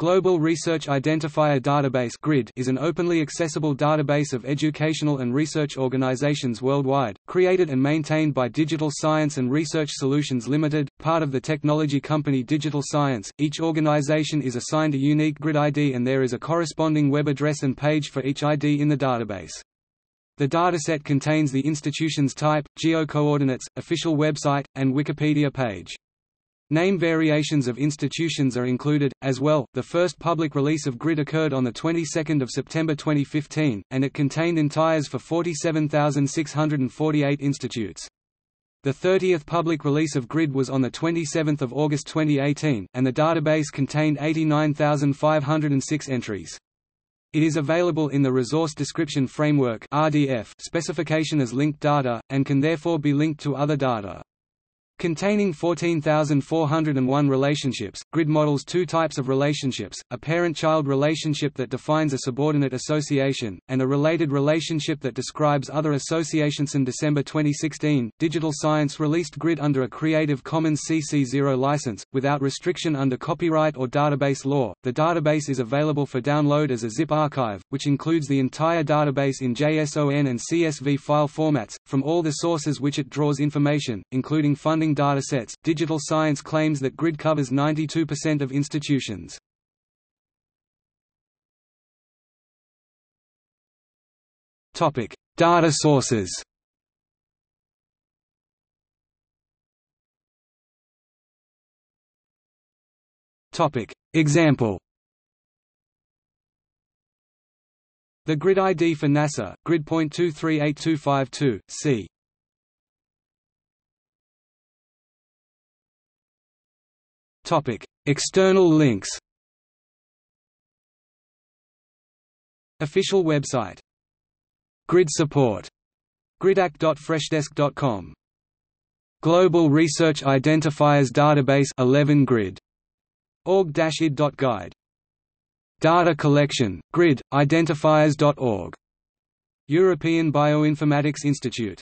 Global Research Identifier Database (GRID) is an openly accessible database of educational and research organizations worldwide, created and maintained by Digital Science and Research Solutions Limited, part of the technology company Digital Science. Each organization is assigned a unique GRID ID and there is a corresponding web address and page for each ID in the database. The dataset contains the institution's type, geo-coordinates, official website, and Wikipedia page. Name variations of institutions are included, as well. The first public release of GRID occurred on the 22nd of September 2015, and it contained entires for 47,648 institutes. The 30th public release of GRID was on the 27th of August 2018, and the database contained 89,506 entries. It is available in the Resource Description Framework specification as linked data, and can therefore be linked to other data. Containing 14,401 relationships, GRID models two types of relationships, a parent-child relationship that defines a subordinate association, and a related relationship that describes other associations. In December 2016, Digital Science released GRID under a Creative Commons CC0 license, without restriction under copyright or database law. The database is available for download as a zip archive, which includes the entire database in JSON and CSV file formats, from all the sources which it draws information, including funding data datasets, Digital Science claims that GRID covers 92% of institutions. Topic: Data sources. Topic: Example. The grid ID for NASA, grid.238252, c. External links. Official website. Grid support. gridact.freshdesk.com. Global Research Identifiers Database 11 Grid. org-id.guide. Data collection, grid, identifiers.org. European Bioinformatics Institute